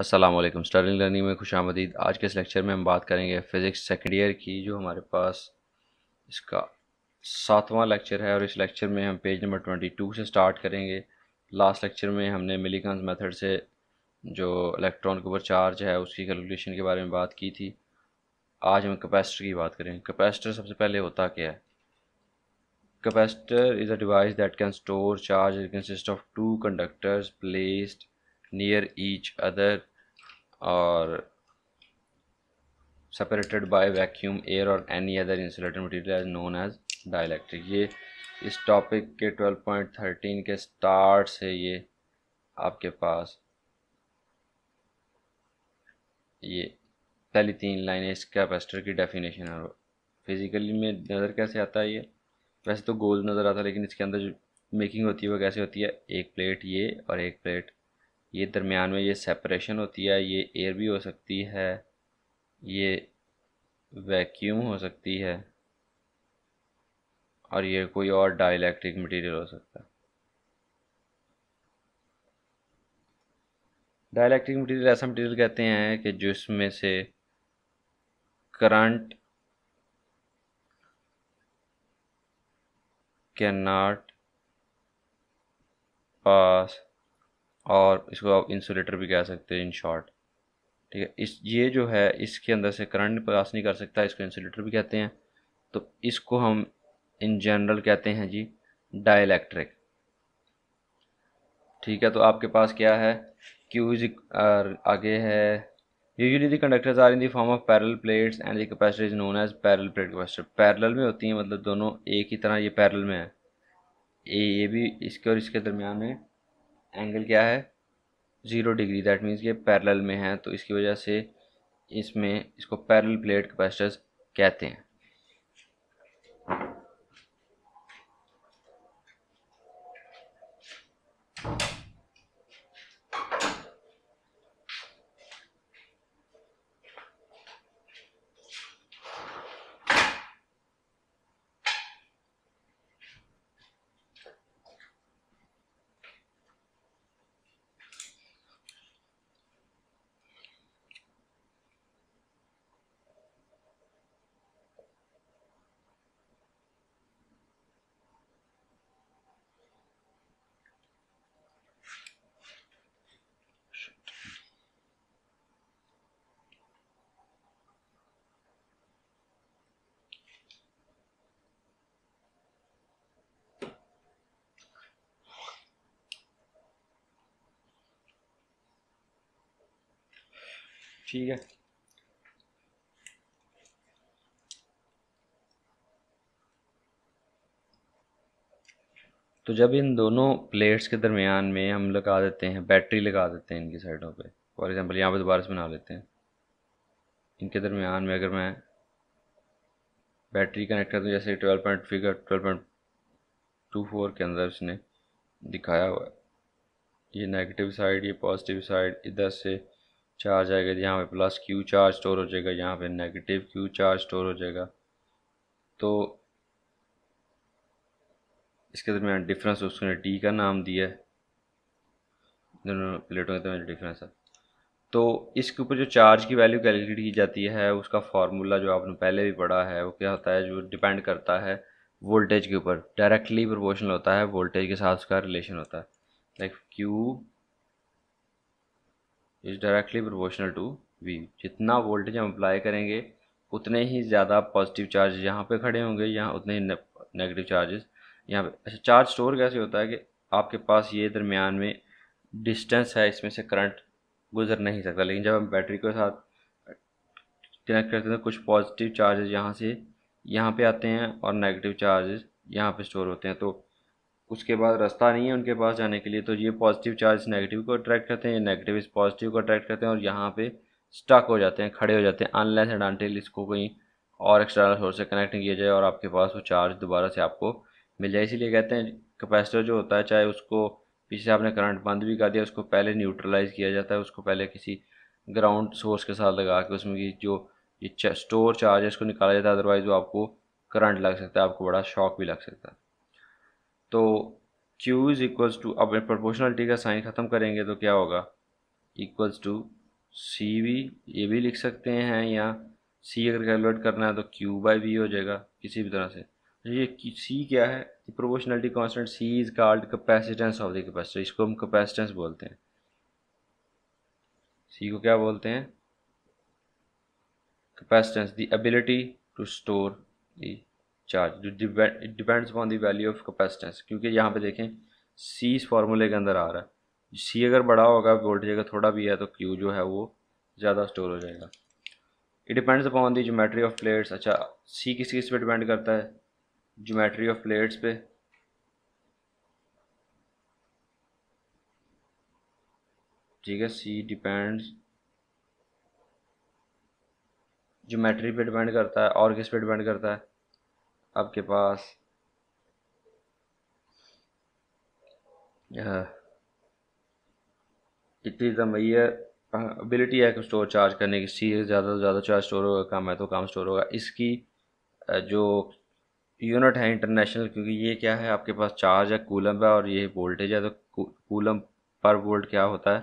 Aslam Stirling learning में खुश आमदीद आज के इस लेक्चर में हम बात करेंगे फ़िज़िक्स सेकेंड ईयर की, जो हमारे पास इसका सातवां लेक्चर है और इस लेक्चर में हम पेज नंबर ट्वेंटी टू से स्टार्ट करेंगे। लास्ट लेक्चर में हमने मिलीकन्स मेथड से जो इलेक्ट्रॉन के ऊपर चार्ज है, उसकी कैलकुलेशन के बारे में बात की थी। आज हम कैपेसिटर की बात करें कैपेसिटर सबसे पहले होता क्या है? Capacitor is a device that can store charge, it consist of two conductors placed near each other or separated by vacuum, air or any other insulated material as known as dielectric. ये इस topic के 12.13 के start से ये आपके पास ये पहली तीन लाइनें इस कैपेसिटर की डेफिनेशन है। फिज़िकली में नज़र कैसे आता है ये? वैसे तो गोल नज़र आता है, लेकिन इसके अंदर जो मेकिंग होती है वो कैसे होती है? एक प्लेट ये और एक प्लेट ये दरमियान में ये सेपरेशन होती है, ये एयर भी हो सकती है, ये वैक्यूम हो सकती है, और ये कोई और डाइलेक्ट्रिक मटेरियल हो सकता है। डाइलेक्ट्रिक मटेरियल ऐसा मटेरियल कहते हैं कि जिसमें से करंट कैन नॉट पास और इसको आप इंसुलेटर भी कह सकते हैं इन शॉर्ट ठीक है, इस, ये जो है, इसके अंदर से करंट पास नहीं कर सकता, इसको इंसुलेटर भी कहते हैं। तो इसको हम इन जनरल कहते हैं जी डाइलेक्ट्रिक ठीक है तो आपके पास क्या है? क्यूज आगे है। Usually the conductors are in the form of parallel plates and the capacitor is known as parallel plate capacitor parallel में होती हैं मतलब दोनों एक ही तरह ये पैरल में है। ये भी इसके और इसके दरमियान में एंगल क्या है? ज़ीरो डिग्री दैट मीन्स ये पैरल में है तो इसकी वजह से इसमें इसको पैरल प्लेट कैपेसिटर्स कहते हैं। ठीक है। तो जब इन दोनों प्लेट्स के दरमियान में हम लगा देते हैं बैटरी लगा देते हैं इनकी साइडों पे। फॉर एग्जांपल यहाँ पे दोबारा से बना लेते हैं। इनके दरमियान में अगर मैं बैटरी कनेक्ट कर दूँ, जैसे twelve point figure twelve point two four के अंदर उसने दिखाया हुआ है। ये नेगेटिव साइड ये पॉजिटिव साइड इधर से चार्ज आएगा यहाँ पे प्लस क्यू चार्ज स्टोर हो जाएगा, यहाँ पे नेगेटिव क्यू चार्ज स्टोर हो जाएगा। तो इसके दरमियान डिफरेंस उसने डी का नाम दिया है। दोनों प्लेटों के दरमियान डिफरेंस है। तो इसके ऊपर जो चार्ज की वैल्यू कैलकुलेट की जाती है, उसका फार्मूला जो आपने पहले भी पढ़ा है, वो क्या होता है, जो डिपेंड करता है वोल्टेज के ऊपर। डायरेक्टली प्रोपोर्शनल होता है वोल्टेज के साथ उसका रिलेशन होता है। Like Q is directly proportional to V जितना वोल्टेज हम अप्लाई करेंगे, उतने ही ज़्यादा पॉजिटिव चार्ज यहाँ पे खड़े होंगे, यहाँ उतने ही नेगेटिव चार्जेस यहाँ पे अच्छा चार्ज स्टोर कैसे होता है कि आपके पास ये दरमियान में डिस्टेंस है, इसमें से करंट गुजर नहीं सकता। लेकिन जब हम बैटरी के साथ कनेक्ट करते हैं तो कुछ पॉजिटिव चार्जेस यहाँ से, यहाँ पे आते हैं और नेगेटिव चार्जेस यहाँ पे स्टोर होते हैं। तो उसके बाद रास्ता नहीं है उनके पास जाने के लिए तो ये पॉजिटिव चार्ज नेगेटिव को अट्रैक्ट करते हैं नेगेटिव इस पॉजिटिव को अट्रैक्ट करते हैं और यहाँ पे स्टक हो जाते हैं, खड़े हो जाते हैं अनलेस एंड अनटिल इसको कहीं और एक्सटर्नल सोर्स से कनेक्ट किया जाए और आपके पास वो चार्ज दोबारा से आपको मिल जाए। इसीलिए कहते हैं कैपेसिटर जो होता है, चाहे उसको पीछे आपने करंट बंद भी कर दिया, उसको पहले न्यूट्रलाइज किया जाता है, उसको पहले किसी ग्राउंड सोर्स के साथ लगा के उसमें की जो ये स्टोर चार्ज है उसको निकाला जाता है अदरवाइज़ वो आपको करंट लग सकता है, आपको बड़ा शॉक भी लग सकता है। तो Q इज़ इक्वल्स टू अब प्रोपोर्शनलिटी का साइन ख़त्म करेंगे तो क्या होगा? इक्वल्स टू सी वी ये भी लिख सकते हैं या सी अगर कैलकुलेट करना है तो क्यू बाई वी हो जाएगा किसी भी तरह से। ये सी क्या है? कि proportionality constant C is called capacitance of the capacitor इसको हम कैपेसिटेंस बोलते हैं। सी को क्या बोलते हैं? Capacitance the ability to store the charge it depends upon the value of capacitance क्योंकि यहाँ पे देखें सी इस फार्मूले के अंदर आ रहा है। सी अगर बड़ा होगा वोल्टेज अगर थोड़ा भी है तो क्यू जो है वो ज़्यादा स्टोर हो जाएगा। It depends upon the geometry of plates अच्छा सी किस किस पे डिपेंड करता है? जोमेट्री ऑफ़ प्लेट्स पे। ठीक है सी डिपेंड्स जोमेट्री पे डिपेंड करता है, और किस पे डिपेंड करता है? आपके पास it is the Maihar ability है स्टोर चार्ज करने की। सी ज़्यादा से ज़्यादा चार्ज स्टोर होगा, कम है तो कम स्टोर होगा। इसकी जो यूनिट है इंटरनेशनल क्योंकि ये क्या है, आपके पास चार्ज है कूलम है और ये वोल्टेज है तो कूलम पर वोल्ट क्या होता है?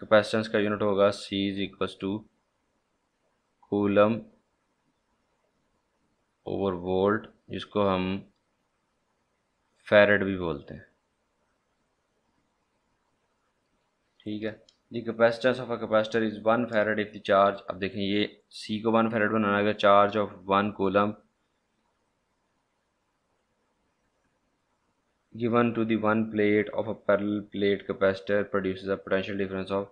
कैपेसिटेंस का यूनिट होगा C is equals to coulomb over volt जिसको हम फेरेड भी बोलते हैं। ठीक है? The capacitance of a capacitor is one farad if the charge अब देखें, ये सी को वन फेरेड बनाना है charge of one coulomb given to the one plate of a parallel plate capacitor produces a potential difference of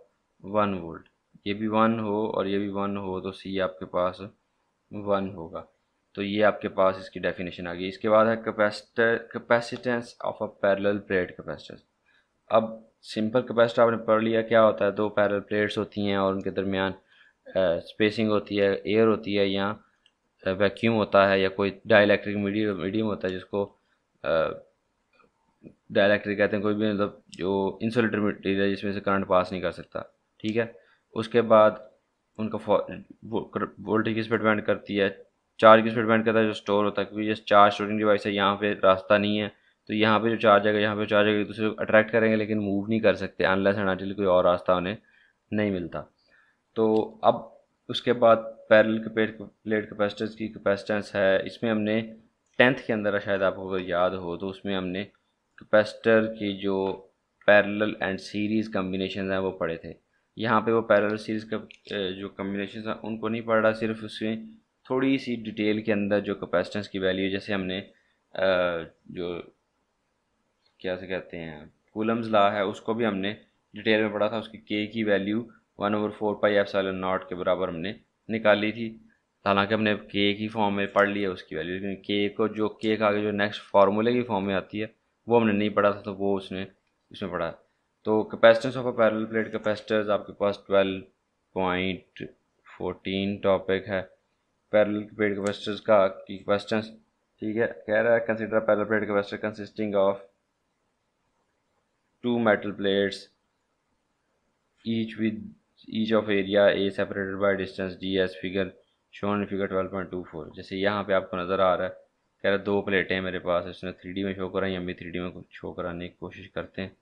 one volt ये भी one हो और ये भी वन हो तो सी आपके पास वन होगा। तो ये आपके पास इसकी डेफिनेशन आ गई। इसके बाद है capacitor capacitance of a parallel plate capacitor अब सिंपल कैपेसिटर आपने पढ़ लिया, क्या होता है? दो पैरल प्लेट्स होती हैं और उनके दरमियान स्पेसिंग होती है एयर होती है, या वैक्यूम होता है, या कोई डाइलेक्ट्रिक मीडियम मीडियम होता है जिसको डाइलेक्ट्रिक कहते हैं, कोई भी मतलब जो इंसुलेटर मटीरियल जिसमें से करंट पास नहीं कर सकता। ठीक है? उसके बाद उनका वोल्टेज किस पर डिपेंड करती है? चार्ज किस पर डिपेंड करता है, जो स्टोर होता है, क्योंकि ये चार्ज स्टोरिंग डिवाइस है, यहाँ पे रास्ता नहीं है तो यहाँ पे जो चार्ज आएगा, यहाँ पे चार्ज आएगा दूसरे को अट्रैक्ट करेंगे, लेकिन मूव नहीं कर सकते अनलेस एंड अनटिल कोई और रास्ता उन्हें नहीं मिलता। तो अब उसके बाद पैरल प्लेट प्लेट कैपेसिटेंस की कैपेसिटेंस है, इसमें हमने टेंथ के अंदर शायद आपको अगर याद हो तो उसमें हमने कैपेसिटर की जो पैरेलल एंड सीरीज़ कम्बिनेशन हैं, वो पढ़े थे। यहाँ पे वो पैरेलल सीरीज़ का जो कम्बिनेशन हैं, उनको नहीं पढ़ रहा, सिर्फ़ उसमें थोड़ी सी डिटेल के अंदर जो कैपेसिटेंस की वैल्यू जैसे हमने जो, क्या से कहते हैं कूलम्स ला है, उसको भी हमने डिटेल में पढ़ा था, उसकी के की value one over four pi epsilon naught के बराबर हमने निकाली थी। हालाँकि हमने के की फॉर्म में पढ़ लिया उसकी वैल्यू लेकिन के को जो के का आगे जो नेक्स्ट फार्मूले की फॉर्म में आती है, वो हमने नहीं पढ़ा था तो वो उसने इसमें पढ़ा। तो capacitance of a parallel plate capacitors आपके पास ट्वेल्व पॉइंट फोर्टीन टॉपिक है। पैरेलल प्लेट कैपेसिटर्स का कैपेसिटेंस ठीक है? कह रहा है consider parallel plate capacitor consisting of two metal plates, each with, each of area a separated by distance d as figure shown in figure 12.24 जैसे यहाँ पे आपको नज़र आ रहा है, कह रहा है, दो प्लेटें हैं मेरे पास, इसने थ्री में शो कराई हम भी थ्री में शो कराने की कोशिश करते हैं।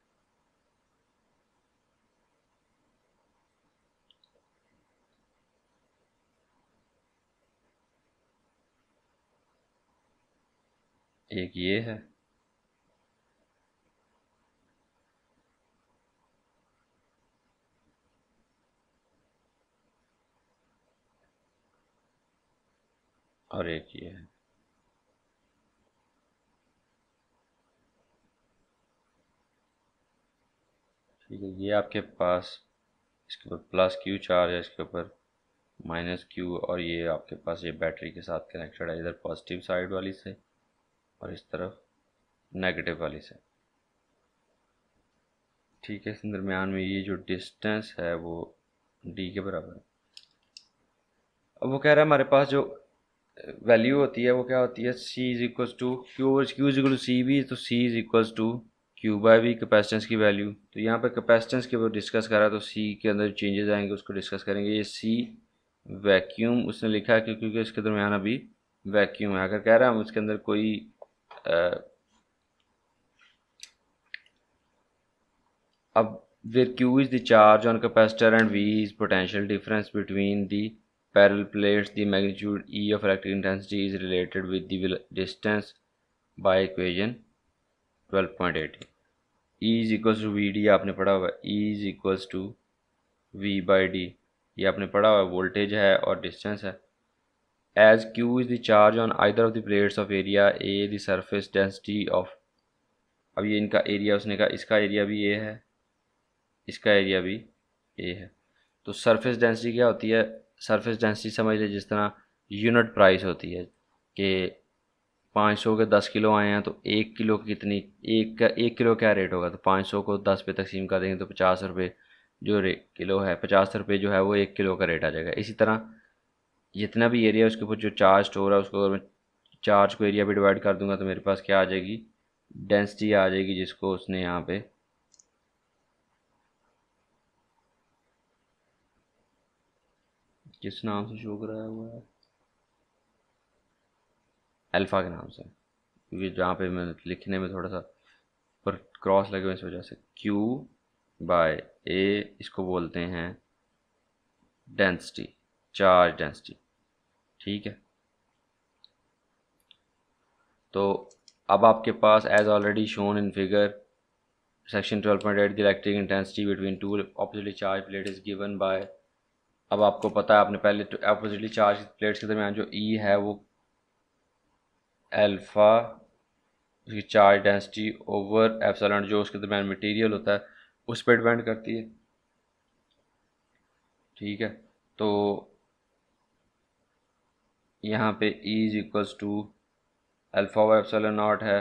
एक ये है। और एक ये है। ठीक है, ये आपके पास इसके ऊपर प्लस क्यू चार्ज है, इसके ऊपर माइनस क्यू और ये आपके पास ये बैटरी के साथ कनेक्टेड है, इधर पॉजिटिव साइड वाली से। और इस तरफ़ नेगेटिव वाली से ठीक है, इस दरमियान में ये जो डिस्टेंस है वो डी के बराबर है। अब वो कह रहा है हमारे पास जो वैल्यू होती है वो क्या होती है? C is equal to Q Q is equal to C V तो C is equal to Q by V capacitance की वैल्यू तो यहाँ पर कैपेसिटेंस के ऊपर डिस्कस करा तो सी के अंदर चेंजेस आएँगे उसको डिस्कस करेंगे। ये सी वैक्यूम उसने लिखा है क्योंकि इसके दरमियान अभी वैक्यूम है। अगर कह रहा है हम उसके अंदर कोई अब where Q is the charge on capacitor and V is potential difference between the parallel plates the magnitude E of electric intensity is related with the distance by equation 12.8 point eight E is equal to V D आपने पढ़ा हुआ है E is equal to V by D ये आपने पढ़ा हुआ voltage है और डिस्टेंस है। As Q is the charge on either of the plates of area A the surface density of अब ये इनका एरिया उसने कहा, इसका एरिया भी ए है, इसका एरिया भी ए है। तो सरफेस डेंसिटी क्या होती है? सरफेस डेंसिटी समझ लीजिए जिस तरह यूनिट प्राइस होती है कि पाँच सौ के दस किलो आए हैं तो एक किलो कितनी, एक का, एक किलो क्या रेट होगा? तो पाँच सौ को दस पे तकसीम कर देंगे तो पचास रुपये जो रे, किलो है, पचास रुपये जो है वो एक किलो का रेट आ जाएगा। इसी तरह जितना भी एरिया उसके ऊपर जो चार्ज स्टोर है, उसको अगर मैं चार्ज को एरिया पे डिवाइड कर दूँगा तो मेरे पास क्या आ जाएगी? डेंसिटी आ जाएगी जिसको उसने यहाँ पे। किस नाम से शो कराया हुआ है? अल्फ़ा के नाम से। क्योंकि जहाँ पे मैं लिखने में थोड़ा सा पर क्रॉस लगे हुए इस वजह से। क्यू बाय ए इसको बोलते हैं डेंसिटी चार्ज डेंसिटी। ठीक है? तो अब आपके पास as already shown in figure section 12.8 the electric intensity between two oppositely charge plate is given by अब आपको पता है, आपने पहले अपोजिटली चार्ज प्लेट्स के दरमियान जो ई e है, वो अल्फ़ा उसकी चार्ज डेंसिटी ओवर एप्सलन जो उसके दरमियान मटेरियल होता है, उस पर डिपेंड करती है। ठीक है? तो यहाँ पे E is equals to alpha व एप्सलन नॉट है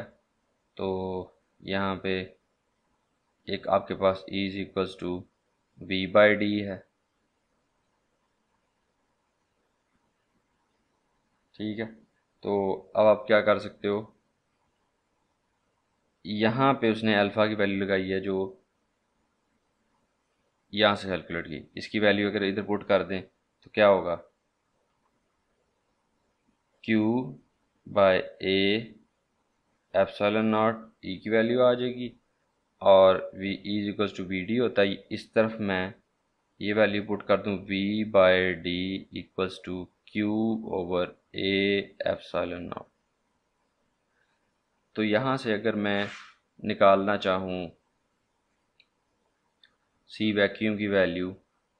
तो यहाँ पे एक आपके पास E is equals to V by D है। ठीक है तो अब आप क्या कर सकते हो? यहाँ पे उसने अल्फ़ा की वैल्यू लगाई है जो यहाँ से कैलकुलेट की। इसकी वैल्यू अगर इधर पुट कर दें तो क्या होगा? Q by A epsilon naught E की वैल्यू आ जाएगी और V is equals to V D होता है। इस तरफ़ मैं ये वैल्यू पुट कर दूँ। V by D equals to Q over A epsilon naught तो यहाँ से अगर मैं निकालना चाहूँ सी वैक्यूम की वैल्यू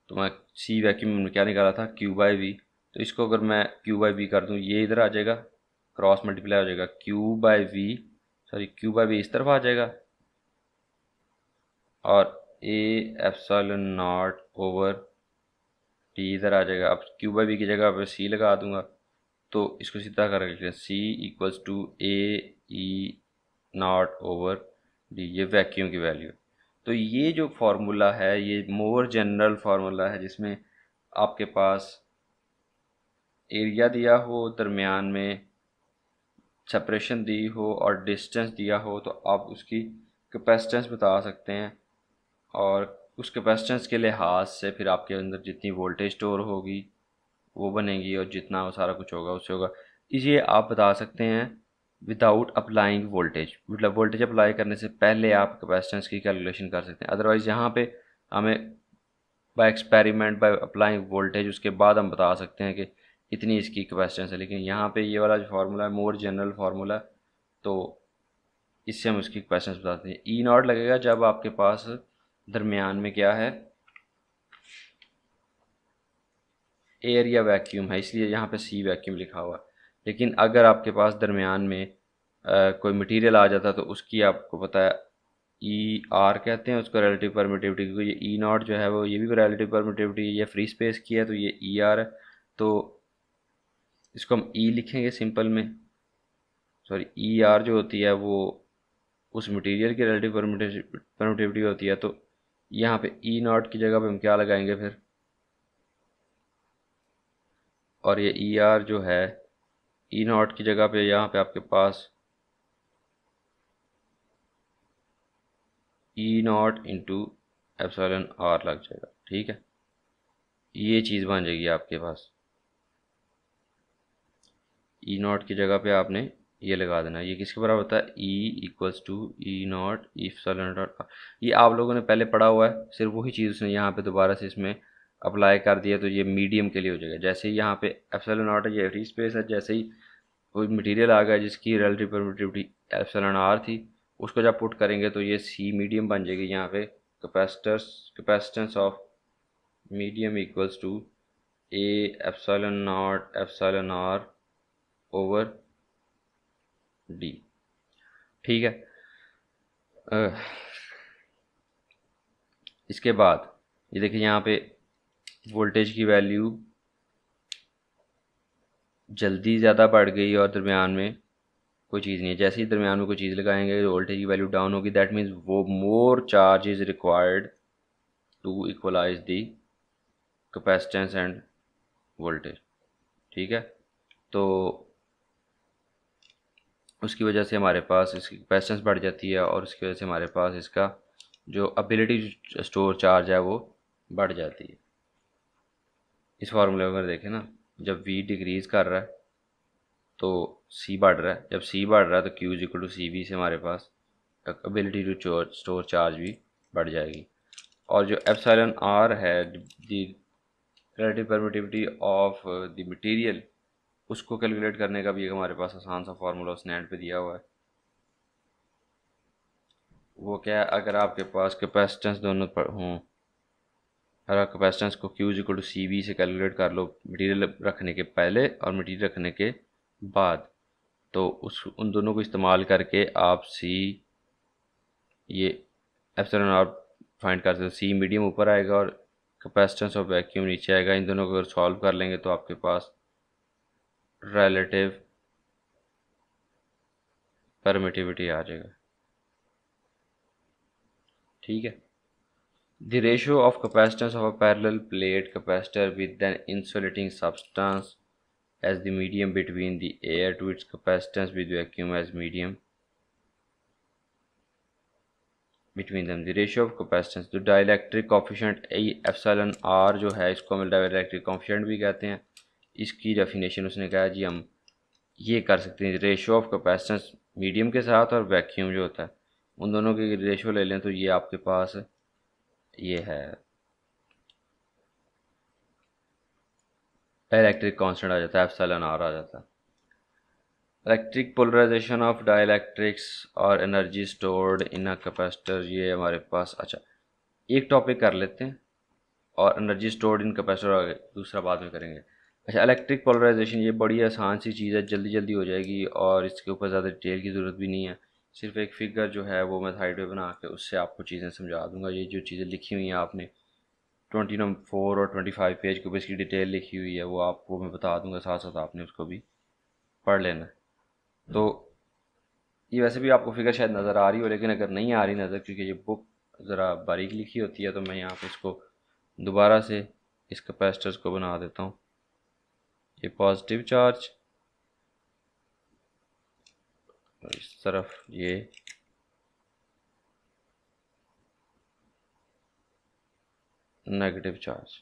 तो मैं सी वैक्यूम में क्या निकाला था? क्यू बाई वी तो इसको अगर मैं क्यू बाई वी कर दूँ, ये इधर आ जाएगा क्रॉस मल्टीप्लाई हो जाएगा Q by V sorry Q by V इस तरफ़ आ जाएगा, और A epsilon naught over T इधर आ जाएगा। अब क्यू बाई बी की जगह पर सी लगा दूँगा तो इसको सीधा कर लेते हैं। C equals to A E naught over D ये वैक्यूम की वैल्यू तो ये जो फार्मूला है, ये मोर जनरल फार्मूला है, जिसमें आपके पास एरिया दिया हो, दरमियान में सेपरेशन दी हो और डिस्टेंस दिया हो तो आप उसकी कैपेसिटेंस बता सकते हैं। और उस कैपेसिटेंस के लिहाज से फिर आपके अंदर जितनी वोल्टेज स्टोर होगी, वो बनेगी और जितना वो सारा कुछ होगा, उससे होगा। इसलिए आप बता सकते हैं विदाउट अप्लाइंग वोल्टेज मतलब वोल्टेज अप्लाई करने से पहले आप कैपेसिटेंस की कैलकुलेशन कर सकते हैं। अदरवाइज़ यहाँ पे हमें by experiment by applying voltage उसके बाद हम बता सकते हैं कि इतनी इसकी कैपेसिटेंस है। लेकिन यहाँ पे ये वाला जो फार्मूला है मोर जनरल फार्मूला तो इससे हम उसकी कैपेसिटेंस बताते हैं। ई e नॉट लगेगा जब आपके पास दरमियान में क्या है? एयर या वैक्यूम है इसलिए यहाँ पे सी वैक्यूम लिखा हुआ लेकिन अगर आपके पास दरमियान में आ, कोई मटेरियल आ जाता तो उसकी आपको पता है ई e आर कहते हैं उसको रिलेटिव परमिटिविटी क्योंकि ये ई नॉट जो है वो ये भी रिलेटिव परमिटिविटी ये फ्री स्पेस की है तो ये ई e आर है। तो इसको हम ई e लिखेंगे सिंपल में। सॉरी ई आर जो होती है वो उस मटेरियल की रिलेटिव परमिटिविटी होती है तो यहाँ पे ई नॉट की जगह पे हम क्या लगाएँगे फिर? और ये ई आर जो है ई नॉट की जगह पे यहाँ पे आपके पास E naught into epsilon R लग जाएगा, ठीक है? ये चीज़ बन जाएगी आपके पास। ई नॉट की जगह पे आपने ये लगा देना। ये किसके बराबर होता है? E equals to E naught E dot ये आप लोगों ने पहले पढ़ा हुआ है, सिर्फ़ वही चीज़ उसने यहाँ पे दोबारा से इसमें अप्लाई कर दिया तो ये मीडियम के लिए हो जाएगा। जैसे ही यहाँ पे एप्सल नॉट है, ये फ्री स्पेस है, जैसे ही कोई मटेरियल आ गया, जिसकी रिलेटिव परमिटिविटी एप्सल आर थी, उसको जब पुट करेंगे तो ये सी मीडियम बन जाएगी यहाँ पे। Capacitors capacitance of medium equals to A epsilon naught epsilon R over D ठीक है? इसके बाद, ये देखिए यहाँ पे वोल्टेज की वैल्यू जल्दी ज़्यादा बढ़ गई और दरमियान में कोई चीज़ नहीं है। जैसे ही दरमियान में कोई चीज़ लगाएँगे वोल्टेज की वैल्यू डाउन होगी दैट मीन्स वो more charge is required to equalize the capacitance and voltage ठीक है? तो उसकी वजह से हमारे पास इसकी कैपेसिटेंस बढ़ जाती है और उसकी वजह से हमारे पास इसका जो अबिलिटी स्टोर चार्ज है वो बढ़ जाती है। इस फार्मूले में अगर देखें ना, जब वी डिक्रीज़ कर रहा है तो सी बढ़ रहा है। जब सी बढ़ रहा है तो Q equal to C V से हमारे पास अबिलिटी टू स्टोर चार्ज भी बढ़ जाएगी। और जो एप्सिलॉन आर है the relative permittivity of the material उसको कैलकुलेट करने का भी एक हमारे पास आसान सा फार्मूला उस नेट पे दिया हुआ है। वो क्या है? अगर आपके पास कैपेसिटेंस दोनों पर हों, अगर आप कैपेसिटेंस को Q equal to C V से कैलकुलेट कर लो मटेरियल रखने के पहले और मटेरियल रखने के बाद तो उस, उन दोनों को इस्तेमाल करके आप सी ये एप्सिलॉन आर फाइंड कर सकते हो। सी मीडियम ऊपर आएगा और कैपेसिटेंस ऑफ़ वैक्यूम नीचे आएगा। इन दोनों को अगर सॉल्व कर लेंगे तो आपके पास रिलेटिव परमिटिविटी आ जाएगा। ठीक है? The ratio of capacitance of a parallel plate capacitor with an insulating substance as the medium between the air to its capacitance with vacuum as medium between them the ratio of capacitance जो dielectric coefficient epsilon are जो है, इसको हम dielectric coefficient भी कहते हैं। इसकी definition उसने कहा जी हम ये कर सकते हैं रेशो ऑफ़ कैपेसिटेंस मीडियम के साथ और वैक्यूम जो होता है, उन दोनों की रेशो ले लें तो ये आपके पास ये है। इलेक्ट्रिक कांस्टेंट आ जाता है एप्सिलॉन आर आ जाता है। इलेक्ट्रिक पोलराइजेशन ऑफ़ डाइलेक्ट्रिक्स और energy stored in a capacitor ये हमारे पास अच्छा एक टॉपिक कर लेते हैं और एनर्जी स्टोर्ड इन कैपेसिटर दूसरा बाद में करेंगे। अच्छा इलेक्ट्रिक पोलराइजेशन ये बड़ी आसान सी चीज़ है, जल्दी जल्दी हो जाएगी और इसके ऊपर ज़्यादा डिटेल की ज़रूरत भी नहीं है। सिर्फ़ एक फिगर जो है, वो मैं साइड में बना के उससे आपको चीज़ें समझा दूँगा। ये जो चीज़ें लिखी हुई हैं आपने ट्वेंटी नंबर फोर और ट्वेंटी फाइव पेज के ऊपर इसकी डिटेल लिखी हुई है, वो आपको मैं बता दूँगा साथ साथ आपने उसको भी पढ़ लेना। तो ये वैसे भी आपको फिगर शायद नज़र आ रही हो, लेकिन अगर नहीं आ रही नज़र, क्योंकि ये बुक ज़रा बारीक लिखी होती है तो मैं यहाँ पर इसको दोबारा से इस कैपेसिटर्स को बना देता हूँ। ये पॉजिटिव चार्ज और इस तरफ़ ये नेगेटिव चार्ज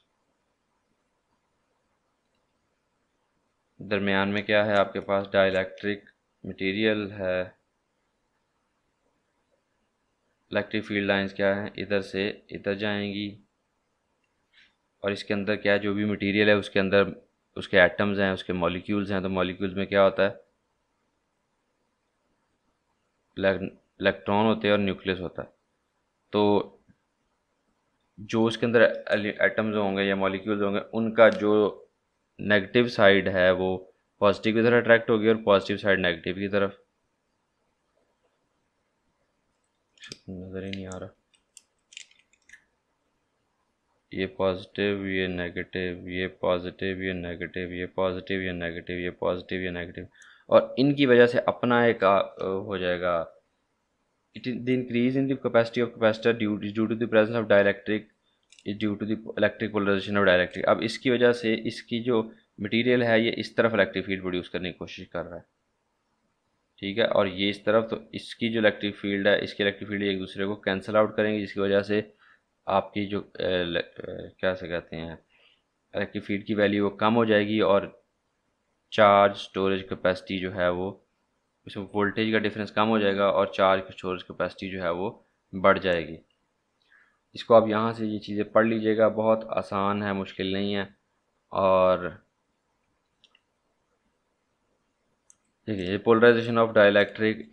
दरमियान में क्या है? आपके पास डाइलेक्ट्रिक मटेरियल है। इलेक्ट्रिक फ़ील्ड लाइंस क्या हैं? इधर से इधर जाएँगी। और इसके अंदर क्या है? जो भी मटेरियल है, उसके अंदर उसके एटम्स हैं, उसके मॉलिक्यूल्स हैं तो मॉलिक्यूल्स में क्या होता है? इलेक्ट्रॉन होते हैं और न्यूक्लियस होता है। तो जो उसके अंदर एटम्स होंगे या मॉलिक्यूल्स होंगे, उनका जो नेगेटिव साइड है, वो पॉजिटिव की तरफ़ अट्रैक्ट होगी और पॉजिटिव साइड नेगेटिव की तरफ़। नज़र ही नहीं आ रहा। ये पॉजिटिव, ये नेगेटिव, ये पॉजिटिव, ये नेगेटिव, ये पॉजिटिव, ये नेगेटिव, ये पॉजिटिव, ये नेगेटिव। और इनकी वजह से अपना एक हो जाएगा। It the increase in the capacity of capacitor due due to the presence of is due to the electric polarization of dielectric अब इसकी वजह से इसकी जो मटेरियल है, ये इस तरफ़ इलेक्ट्रिक फ़ील्ड प्रोड्यूस करने की कोशिश कर रहा है। ठीक है? और ये इस तरफ़ तो इसकी जो इलेक्ट्रिक फ़ील्ड है, इसकी इलेक्ट्रिक फ़ील्ड एक दूसरे को कैंसिल आउट करेंगे, जिसकी वजह से आपकी जो क्या से कहते हैं, इलेक्ट्रिक फ़ील्ड की वैल्यू वो कम हो जाएगी और चार्ज स्टोरेज कैपेसिटी जो है वो इसमें वोल्टेज का डिफरेंस कम हो जाएगा और चार्ज स्टोरेज कैपेसिटी जो है वो बढ़ जाएगी। इसको आप यहाँ से ये चीज़ें पढ़ लीजिएगा, बहुत आसान है, मुश्किल नहीं है। और देखिए polarization of dielectric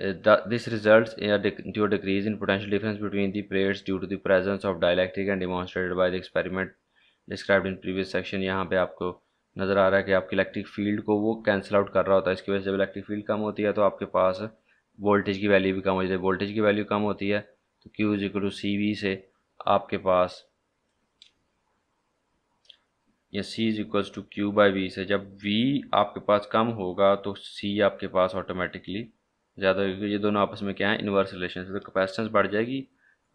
this results in a to a decrease in potential difference between the plates due to the presence of dielectric and demonstrated by the experiment in previous section. यहाँ पे आपको नज़र आ रहा है कि आपकी इलेक्ट्रिक फ़ील्ड को वो कैंसिल आउट कर रहा होता है। इसकी वजह से जब इलेक्ट्रिक फ़ील्ड कम होती है तो आपके पास वोल्टेज की वैल्यू भी कम हो जाती है। वोल्टेज की वैल्यू कम होती है तो Q is equal to C V से आपके पास या C is equals to Q by V से जब वी आपके पास कम होगा तो सी आपके पास ऑटोमेटिकली ज़्यादा होगी ये दोनों आपस में क्या है इन्वर्स रिलेशन तो कैपेसिटेंस बढ़ जाएगी,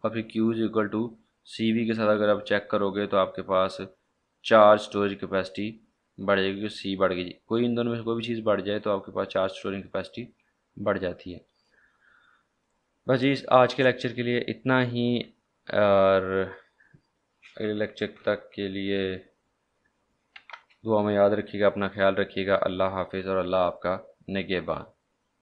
और फिर Q is equal to C V के साथ अगर आप चेक करोगे तो आपके पास चार्ज स्टोरेज कैपेसिटी बढ़ जाएगी क्योंकि सी बढ़ गई। कोई इन दोनों में कोई भी चीज़ बढ़ जाए तो आपके पास चार्ज स्टोरिंग कैपेसिटी बढ़ जाती है। बस जी आज के लेक्चर के लिए इतना ही, और अगले लेक्चर तक के लिए दुआ में याद रखिएगा, अपना ख्याल रखिएगा। अल्लाह हाफिज़ और अल्लाह आपका निगेबान।